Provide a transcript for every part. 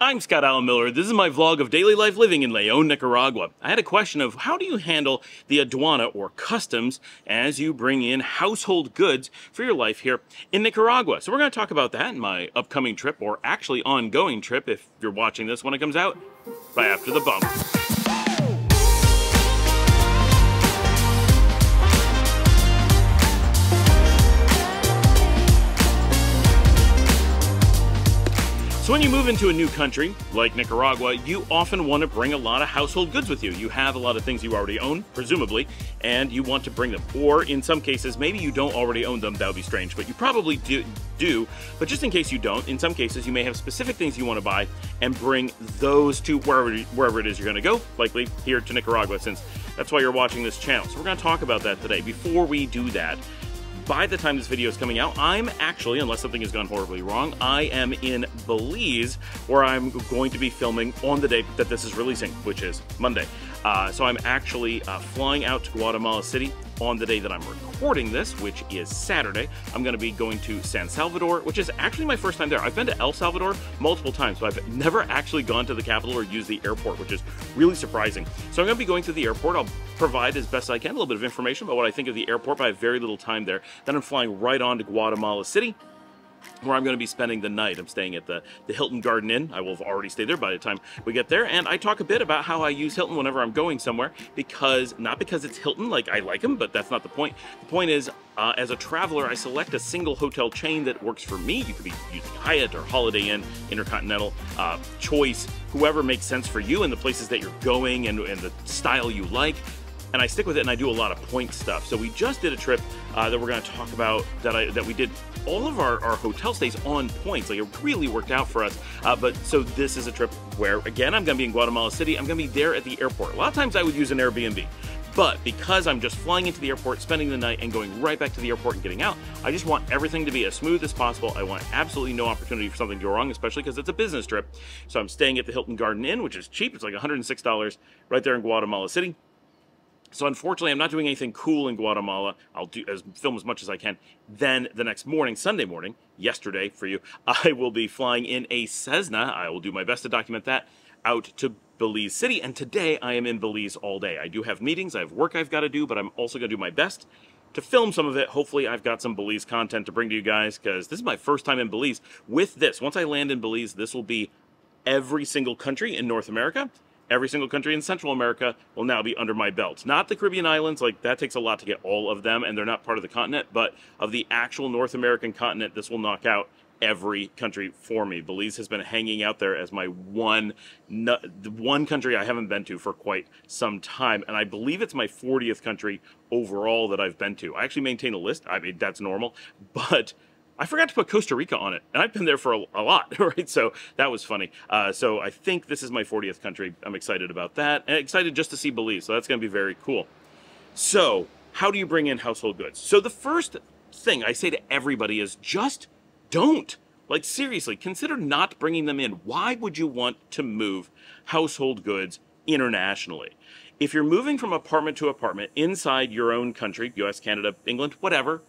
I'm Scott Alan Miller. This is my vlog of daily life living in Leon, Nicaragua. I had a question of how do you handle the aduana or customs as you bring in household goods for your life here in Nicaragua. So we're going to talk about that in my upcoming trip or actually ongoing trip if you're watching this when it comes out right after the bump. So when you move into a new country, like Nicaragua, you often want to bring a lot of household goods with you. You have a lot of things you already own, presumably, and you want to bring them. Or in some cases, maybe you don't already own them, that would be strange, but you probably do, do. But just in case you don't, in some cases you may have specific things you want to buy and bring those to wherever, wherever it is you're going to go, likely here to Nicaragua, since that's why you're watching this channel. So we're going to talk about that today. Before we do that, by the time this video is coming out, I'm actually, unless something has gone horribly wrong, I am in Belize, where I'm going to be filming on the day that this is releasing, which is Monday. Uh, so I'm actually uh, flying out to Guatemala City on the day that I'm recording this, which is Saturday. I'm going to be going to San Salvador, which is actually my first time there. I've been to El Salvador multiple times, but I've never actually gone to the capital or used the airport, which is really surprising. So I'm going to be going to the airport. I'll provide as best I can a little bit of information about what I think of the airport, but I have very little time there. Then I'm flying right on to Guatemala City where I'm going to be spending the night. I'm staying at the, the Hilton Garden Inn. I will have already stayed there by the time we get there. And I talk a bit about how I use Hilton whenever I'm going somewhere because, not because it's Hilton, like I like them, but that's not the point. The point is, uh, as a traveler, I select a single hotel chain that works for me. You could be using Hyatt or Holiday Inn, Intercontinental, uh, Choice, whoever makes sense for you and the places that you're going and, and the style you like and I stick with it and I do a lot of point stuff. So we just did a trip uh, that we're going to talk about that I that we did all of our, our hotel stays on points. Like it really worked out for us. Uh, but so this is a trip where again I'm going to be in Guatemala City. I'm going to be there at the airport. A lot of times I would use an Airbnb. But because I'm just flying into the airport, spending the night, and going right back to the airport and getting out, I just want everything to be as smooth as possible. I want absolutely no opportunity for something to go wrong, especially because it's a business trip. So I'm staying at the Hilton Garden Inn, which is cheap. It's like $106 right there in Guatemala City. So unfortunately, I'm not doing anything cool in Guatemala. I'll do as film as much as I can. Then the next morning, Sunday morning, yesterday for you, I will be flying in a Cessna. I will do my best to document that out to Belize City. And today I am in Belize all day. I do have meetings, I have work I've got to do, but I'm also going to do my best to film some of it. Hopefully I've got some Belize content to bring to you guys because this is my first time in Belize. With this, once I land in Belize, this will be every single country in North America every single country in Central America will now be under my belt. Not the Caribbean islands, like that takes a lot to get all of them, and they're not part of the continent, but of the actual North American continent, this will knock out every country for me. Belize has been hanging out there as my one the one country I haven't been to for quite some time, and I believe it's my 40th country overall that I've been to. I actually maintain a list. I mean, that's normal, but I forgot to put Costa Rica on it, and I've been there for a, a lot, right? So that was funny. Uh, so I think this is my 40th country. I'm excited about that, and excited just to see Belize. So that's going to be very cool. So how do you bring in household goods? So the first thing I say to everybody is just don't. Like seriously, consider not bringing them in. Why would you want to move household goods internationally? If you're moving from apartment to apartment inside your own country, US, Canada, England, whatever,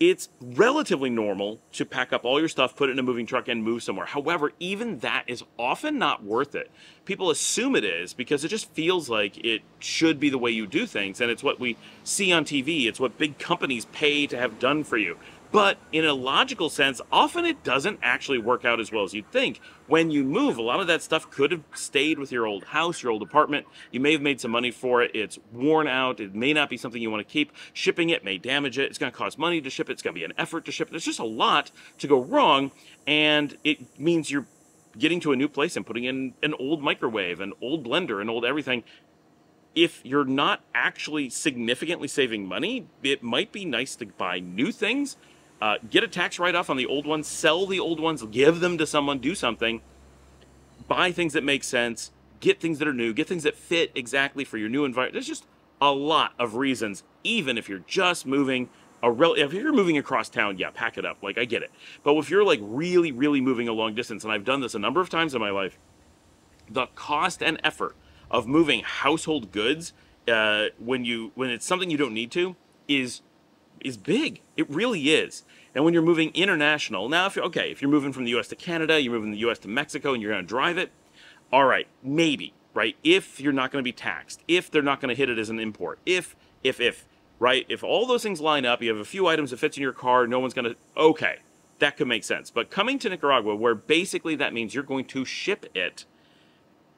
it's relatively normal to pack up all your stuff, put it in a moving truck, and move somewhere. However, even that is often not worth it. People assume it is because it just feels like it should be the way you do things, and it's what we see on TV. It's what big companies pay to have done for you. But in a logical sense, often it doesn't actually work out as well as you'd think. When you move, a lot of that stuff could have stayed with your old house, your old apartment. You may have made some money for it. It's worn out. It may not be something you want to keep. Shipping it may damage it. It's going to cost money to ship it. It's going to be an effort to ship it. There's just a lot to go wrong. And it means you're getting to a new place and putting in an old microwave, an old blender, an old everything if you're not actually significantly saving money, it might be nice to buy new things uh, get a tax write-off on the old ones, sell the old ones, give them to someone, do something, buy things that make sense, get things that are new, get things that fit exactly for your new environment. There's just a lot of reasons, even if you're just moving a real, if you're moving across town, yeah, pack it up. Like I get it. But if you're like really, really moving a long distance, and I've done this a number of times in my life, the cost and effort of moving household goods uh, when you when it's something you don't need to is is big. It really is. And when you're moving international, now if you're okay, if you're moving from the US to Canada, you're moving the US to Mexico and you're going to drive it, all right, maybe, right? If you're not going to be taxed, if they're not going to hit it as an import, if if if right? If all those things line up, you have a few items that fits in your car, no one's going to okay, that could make sense. But coming to Nicaragua where basically that means you're going to ship it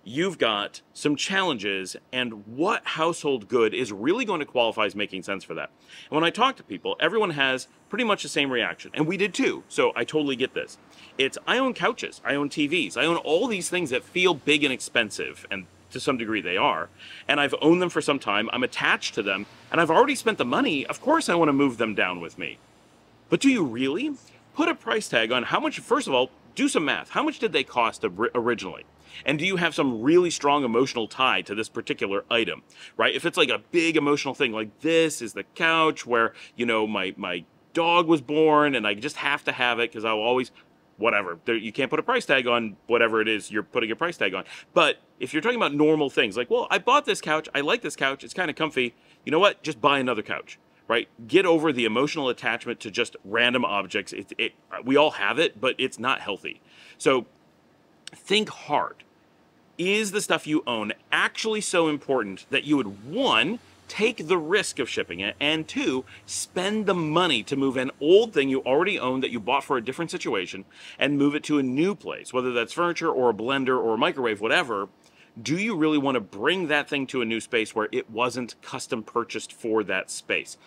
you've got some challenges and what household good is really going to qualify as making sense for that. And when I talk to people, everyone has pretty much the same reaction. And we did too. So I totally get this. It's I own couches, I own TVs, I own all these things that feel big and expensive and to some degree they are. And I've owned them for some time. I'm attached to them and I've already spent the money. Of course I want to move them down with me. But do you really? Put a price tag on how much first of all, do some math. How much did they cost originally? And do you have some really strong emotional tie to this particular item, right? If it's like a big emotional thing, like this is the couch where, you know, my, my dog was born and I just have to have it because I'll always, whatever. You can't put a price tag on whatever it is you're putting a price tag on. But if you're talking about normal things, like, well, I bought this couch, I like this couch, it's kind of comfy. You know what? Just buy another couch right? Get over the emotional attachment to just random objects. It, it, we all have it, but it's not healthy. So think hard. Is the stuff you own actually so important that you would, one, take the risk of shipping it, and two, spend the money to move an old thing you already own that you bought for a different situation and move it to a new place, whether that's furniture or a blender or a microwave, whatever. Do you really want to bring that thing to a new space where it wasn't custom purchased for that space?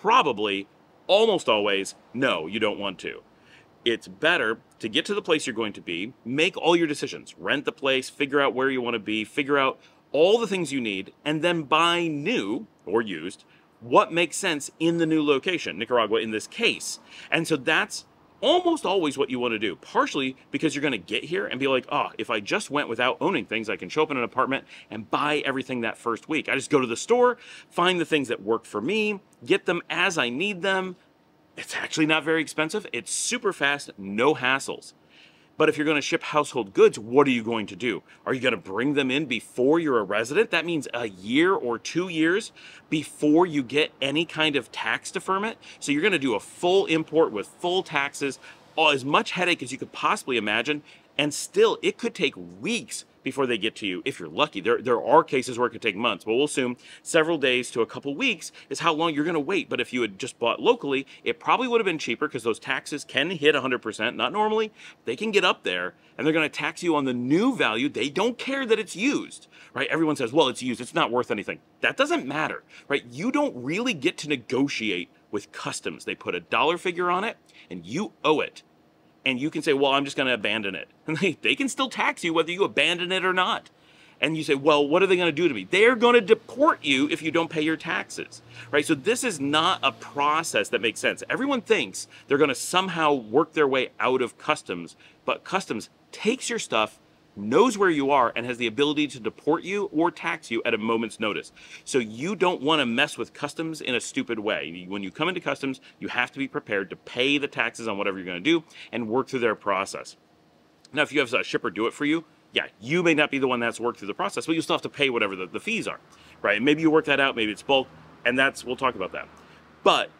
Probably, almost always, no, you don't want to it's better to get to the place you're going to be, make all your decisions, rent the place, figure out where you want to be, figure out all the things you need, and then buy new or used what makes sense in the new location, Nicaragua in this case. And so that's almost always what you want to do, partially because you're going to get here and be like, oh, if I just went without owning things, I can show up in an apartment and buy everything that first week. I just go to the store, find the things that work for me, get them as I need them, it's actually not very expensive. It's super fast, no hassles. But if you're going to ship household goods, what are you going to do? Are you going to bring them in before you're a resident? That means a year or two years before you get any kind of tax deferment. So you're going to do a full import with full taxes, as much headache as you could possibly imagine. And still, it could take weeks before they get to you if you're lucky. There, there are cases where it could take months, but we'll assume several days to a couple weeks is how long you're going to wait. But if you had just bought locally, it probably would have been cheaper because those taxes can hit 100%, not normally. They can get up there and they're going to tax you on the new value. They don't care that it's used, right? Everyone says, well, it's used, it's not worth anything. That doesn't matter, right? You don't really get to negotiate with customs. They put a dollar figure on it and you owe it and you can say, well, I'm just going to abandon it. And they, they can still tax you whether you abandon it or not. And you say, well, what are they going to do to me? They're going to deport you if you don't pay your taxes, right? So this is not a process that makes sense. Everyone thinks they're going to somehow work their way out of customs, but customs takes your stuff knows where you are and has the ability to deport you or tax you at a moment's notice. So you don't want to mess with customs in a stupid way. When you come into customs, you have to be prepared to pay the taxes on whatever you're going to do and work through their process. Now, if you have a shipper do it for you, yeah, you may not be the one that's worked through the process, but you still have to pay whatever the, the fees are, right? Maybe you work that out, maybe it's bulk, and that's, we'll talk about that. But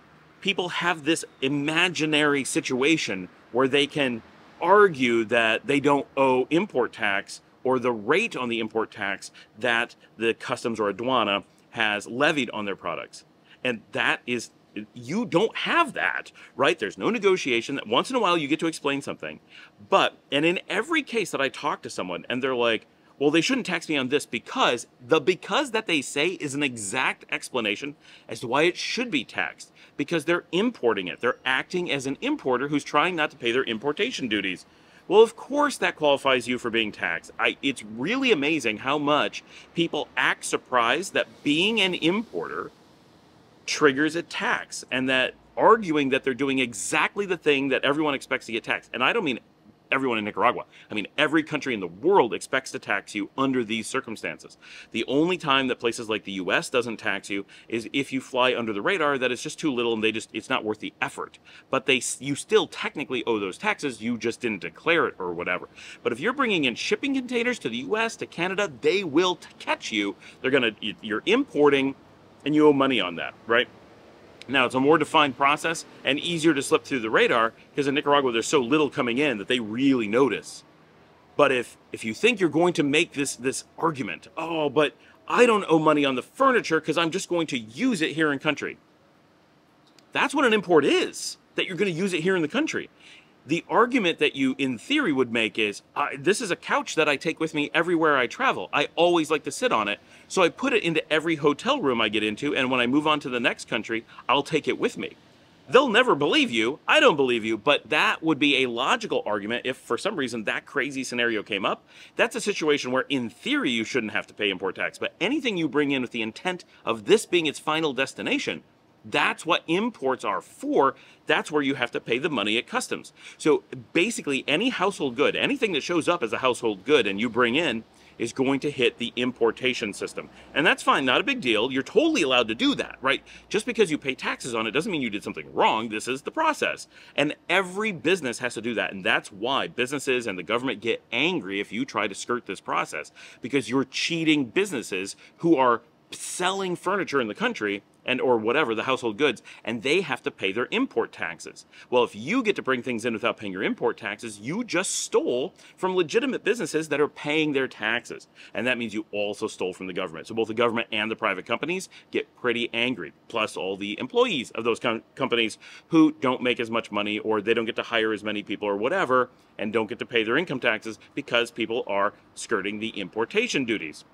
people have this imaginary situation where they can argue that they don't owe import tax or the rate on the import tax that the customs or aduana has levied on their products. And that is, you don't have that, right? There's no negotiation. That once in a while you get to explain something. But, and in every case that I talk to someone and they're like, well, they shouldn't tax me on this because the because that they say is an exact explanation as to why it should be taxed because they're importing it. They're acting as an importer who's trying not to pay their importation duties. Well, of course that qualifies you for being taxed. I, it's really amazing how much people act surprised that being an importer triggers a tax and that arguing that they're doing exactly the thing that everyone expects to get taxed. And I don't mean everyone in Nicaragua. I mean, every country in the world expects to tax you under these circumstances. The only time that places like the US doesn't tax you is if you fly under the radar that it's just too little and they just it's not worth the effort. But they you still technically owe those taxes, you just didn't declare it or whatever. But if you're bringing in shipping containers to the US, to Canada, they will catch you. They're going to you're importing and you owe money on that, right? Now, it's a more defined process and easier to slip through the radar because in Nicaragua there's so little coming in that they really notice. But if if you think you're going to make this this argument, oh, but I don't owe money on the furniture because I'm just going to use it here in country. That's what an import is, that you're going to use it here in the country. The argument that you, in theory, would make is uh, this is a couch that I take with me everywhere I travel. I always like to sit on it. So I put it into every hotel room I get into. And when I move on to the next country, I'll take it with me. They'll never believe you. I don't believe you. But that would be a logical argument if, for some reason, that crazy scenario came up. That's a situation where, in theory, you shouldn't have to pay import tax. But anything you bring in with the intent of this being its final destination, that's what imports are for. That's where you have to pay the money at customs. So basically, any household good, anything that shows up as a household good and you bring in, is going to hit the importation system. And that's fine, not a big deal. You're totally allowed to do that, right? Just because you pay taxes on it doesn't mean you did something wrong. This is the process. And every business has to do that. And that's why businesses and the government get angry if you try to skirt this process because you're cheating businesses who are selling furniture in the country and or whatever the household goods and they have to pay their import taxes. Well if you get to bring things in without paying your import taxes you just stole from legitimate businesses that are paying their taxes. And that means you also stole from the government. So both the government and the private companies get pretty angry plus all the employees of those com- companies who don't make as much money or they don't get to hire as many people or whatever and don't get to pay their income taxes because people are skirting the importation duties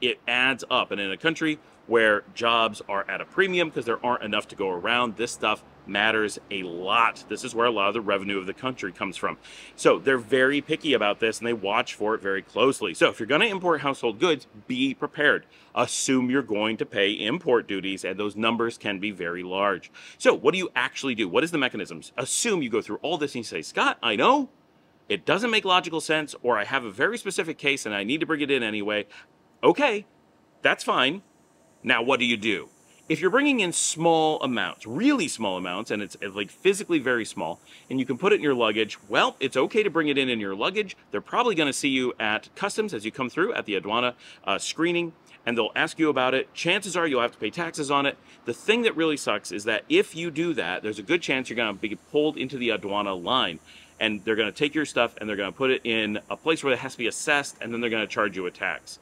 it adds up. And in a country where jobs are at a premium because there aren't enough to go around, this stuff matters a lot. This is where a lot of the revenue of the country comes from. So they're very picky about this and they watch for it very closely. So if you're going to import household goods, be prepared. Assume you're going to pay import duties and those numbers can be very large. So what do you actually do? What is the mechanisms? Assume you go through all this and you say, Scott, I know it doesn't make logical sense or I have a very specific case and I need to bring it in anyway. Okay, that's fine. Now, what do you do? If you're bringing in small amounts, really small amounts, and it's, like physically very small, and you can put it in your luggage, well, it's okay to bring it in in your luggage. They're probably going to see you at customs as you come through at the aduana uh, screening, and they'll ask you about it. Chances are you'll have to pay taxes on it. The thing that really sucks is that if you do that, there's a good chance you're going to be pulled into the aduana line and they're going to take your stuff and they're going to put it in a place where it has to be assessed and then they're going to charge you a tax.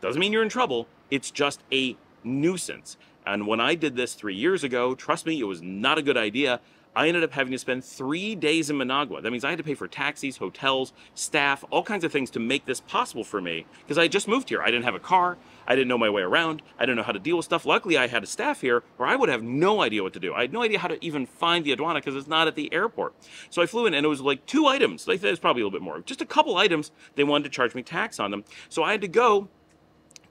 Doesn't mean you're in trouble. It's just a nuisance. And when I did this three years ago, trust me, it was not a good idea. I ended up having to spend three days in Managua. That means I had to pay for taxis, hotels, staff, all kinds of things to make this possible for me because I just moved here. I didn't have a car. I didn't know my way around. I didn't know how to deal with stuff. Luckily, I had a staff here or I would have no idea what to do. I had no idea how to even find the aduana because it's not at the airport. So I flew in and it was like two items. Said it's probably a little bit more. Just a couple items. They wanted to charge me tax on them. So I had to go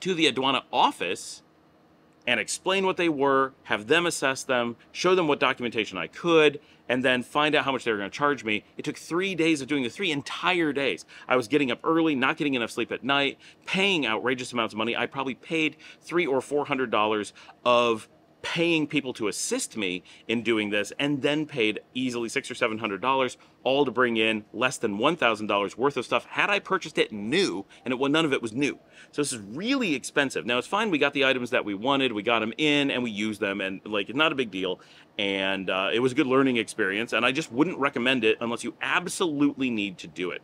to the aduana office and explain what they were, have them assess them, show them what documentation I could, and then find out how much they were going to charge me. It took three days of doing the three entire days. I was getting up early, not getting enough sleep at night, paying outrageous amounts of money. I probably paid three or four hundred dollars of paying people to assist me in doing this and then paid easily six or seven hundred dollars all to bring in less than one thousand dollars worth of stuff had i purchased it new and it well, none of it was new. So this is really expensive. Now it's fine we got the items that we wanted we got them in and we used them and like it's not a big deal. And uh, it was a good learning experience and i just wouldn't recommend it unless you absolutely need to do it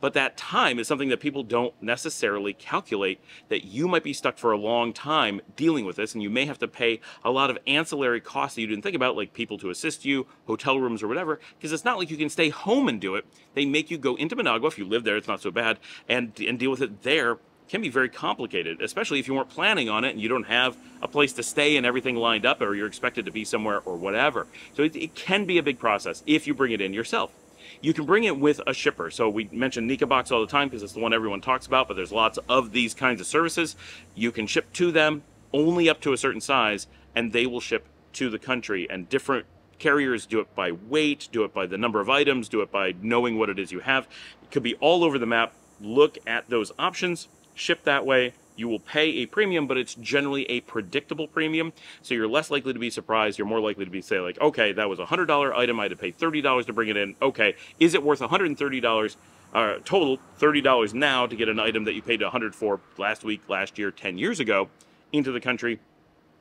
but that time is something that people don't necessarily calculate that you might be stuck for a long time dealing with this and you may have to pay a lot of ancillary costs that you didn't think about like people to assist you, hotel rooms or whatever because it's not like you can stay home and do it. They make you go into Managua if you live there, it's not so bad and and deal with it there can be very complicated, especially if you weren't planning on it and you don't have a place to stay and everything lined up or you're expected to be somewhere or whatever. So it, it can be a big process if you bring it in yourself. You can bring it with a shipper. So we mention NicaBox all the time because it's the one everyone talks about, but there's lots of these kinds of services. You can ship to them only up to a certain size, and they will ship to the country. And different carriers do it by weight, do it by the number of items, do it by knowing what it is you have. It could be all over the map. Look at those options, ship that way, you will pay a premium, but it's generally a predictable premium. So you're less likely to be surprised. You're more likely to be say like, okay, that was a hundred dollar item. I had to pay thirty dollars to bring it in. Okay, is it worth hundred and thirty dollars? Uh, total thirty dollars now to get an item that you paid a hundred for last week, last year, ten years ago into the country.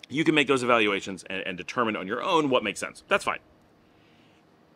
you can make those evaluations and, and determine on your own what makes sense. That's fine.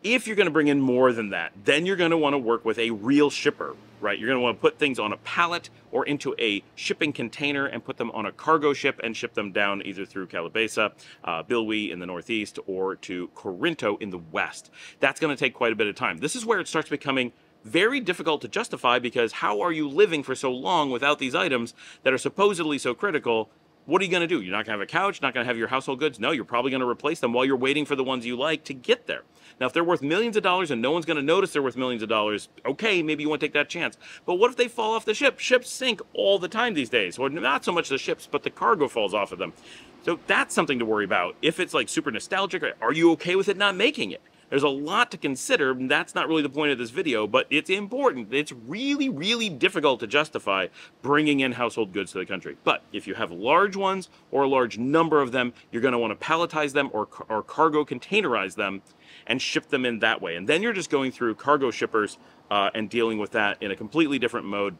If you're going to bring in more than that, then you're going to want to work with a real shipper, right? You're going to want to put things on a pallet or into a shipping container and put them on a cargo ship and ship them down either through Calabasa, uh, Bilwi in the northeast, or to Corinto in the west. That's going to take quite a bit of time. This is where it starts becoming very difficult to justify because how are you living for so long without these items that are supposedly so critical what are you going to do? You're not going to have a couch, not going to have your household goods? No, you're probably going to replace them while you're waiting for the ones you like to get there. Now, if they're worth millions of dollars and no one's going to notice they're worth millions of dollars, okay, maybe you want to take that chance. But what if they fall off the ship? Ships sink all the time these days. Or not so much the ships, but the cargo falls off of them. So that's something to worry about. If it's like super nostalgic, are you okay with it not making it? There's a lot to consider, and that's not really the point of this video, but it's important. It's really, really difficult to justify bringing in household goods to the country. But if you have large ones or a large number of them, you're going to want to palletize them or, or cargo containerize them and ship them in that way. And then you're just going through cargo shippers uh, and dealing with that in a completely different mode.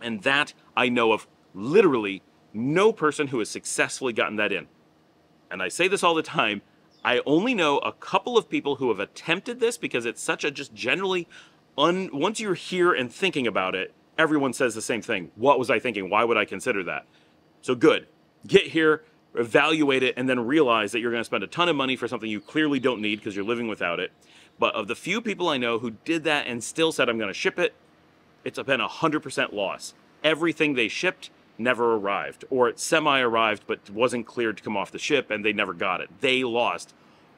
And that I know of literally no person who has successfully gotten that in. And I say this all the time I only know a couple of people who have attempted this because it's such a just generally un, once you're here and thinking about it, everyone says the same thing. What was I thinking? Why would I consider that? So good. Get here, evaluate it, and then realize that you're going to spend a ton of money for something you clearly don't need because you're living without it. But of the few people I know who did that and still said, I'm going to ship it, it's been a 100% loss. Everything they shipped never arrived, or it semi arrived but wasn't cleared to come off the ship and they never got it. They lost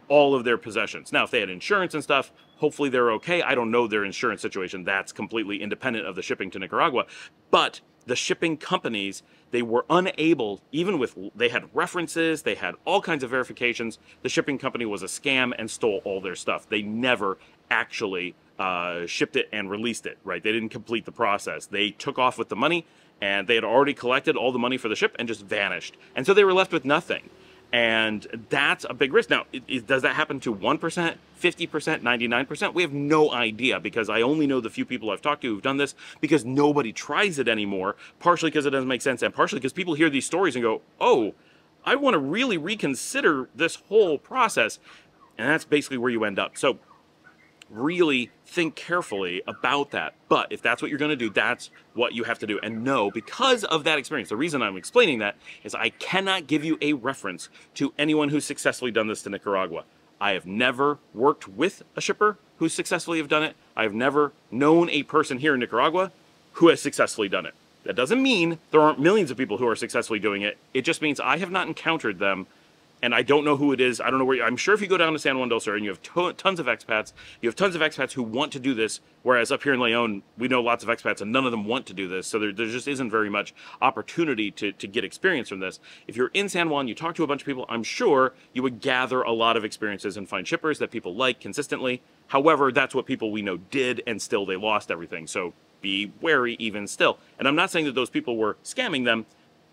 all of their possessions. Now, if they had insurance and stuff, hopefully they're okay. I don't know their insurance situation. That's completely independent of the shipping to Nicaragua. But the shipping companies, they were unable, even with, they had references, they had all kinds of verifications. The shipping company was a scam and stole all their stuff. They never actually uh, shipped it and released it, right? They didn't complete the process. They took off with the money and they had already collected all the money for the ship and just vanished. And so they were left with nothing. And that's a big risk. Now, it, it, does that happen to 1%, 50%, 99%? We have no idea because I only know the few people I've talked to who've done this because nobody tries it anymore, partially because it doesn't make sense and partially because people hear these stories and go, oh, I want to really reconsider this whole process. And that's basically where you end up. So really think carefully about that. But if that's what you're going to do, that's what you have to do. And no, because of that experience, the reason I'm explaining that is I cannot give you a reference to anyone who's successfully done this to Nicaragua. I have never worked with a shipper who successfully have done it. I have never known a person here in Nicaragua who has successfully done it. That doesn't mean there aren't millions of people who are successfully doing it. It just means I have not encountered them and I don't know who it is. I don't know where. I'm sure if you go down to San Juan del Sur and you have to, tons of expats, you have tons of expats who want to do this. Whereas up here in Leon, we know lots of expats and none of them want to do this. So there, there just isn't very much opportunity to, to get experience from this. If you're in San Juan, you talk to a bunch of people, I'm sure you would gather a lot of experiences and find shippers that people like consistently. However, that's what people we know did, and still they lost everything. So be wary even still. And I'm not saying that those people were scamming them.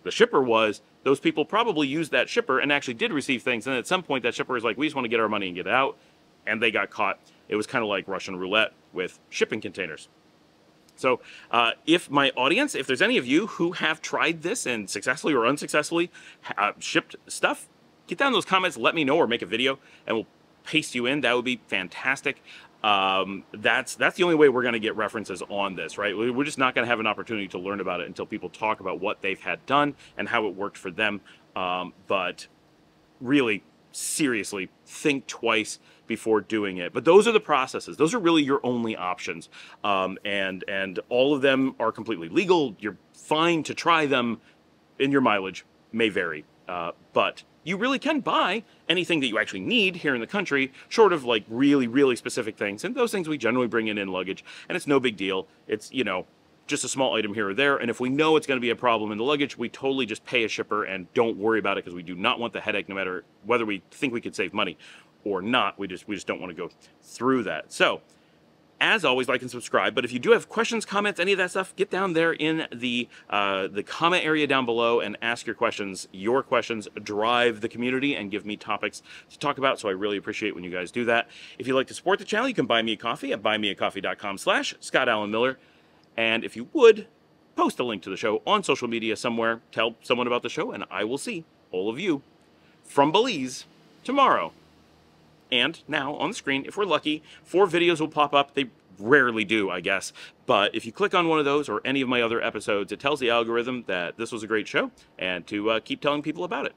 The shipper was, those people probably used that shipper and actually did receive things. And at some point, that shipper was like, we just want to get our money and get out. And they got caught. It was kind of like Russian roulette with shipping containers. So, uh, if my audience, if there's any of you who have tried this and successfully or unsuccessfully uh, shipped stuff, get down those comments, let me know, or make a video, and we'll paste you in. That would be fantastic um, that's that's the only way we're going to get references on this, right? We're just not going to have an opportunity to learn about it until people talk about what they've had done and how it worked for them. Um, but really, seriously, think twice before doing it. But those are the processes. Those are really your only options, um, and and all of them are completely legal. You're fine to try them, and your mileage may vary, uh, but you really can buy anything that you actually need here in the country, short of like really, really specific things. And those things we generally bring in in luggage, and it's no big deal. It's, you know, just a small item here or there. And if we know it's going to be a problem in the luggage, we totally just pay a shipper and don't worry about it because we do not want the headache no matter whether we think we could save money or not. We just, we just don't want to go through that. So as always, like and subscribe. But if you do have questions, comments, any of that stuff, get down there in the uh, the comment area down below and ask your questions. Your questions drive the community and give me topics to talk about. So I really appreciate when you guys do that. If you'd like to support the channel, you can buy me a coffee at buymeacoffee.com slash Scott Alan Miller. And if you would, post a link to the show on social media somewhere. Tell someone about the show, and I will see all of you from Belize tomorrow. And now on the screen, if we're lucky, four videos will pop up. They rarely do, I guess. But if you click on one of those or any of my other episodes, it tells the algorithm that this was a great show and to uh, keep telling people about it.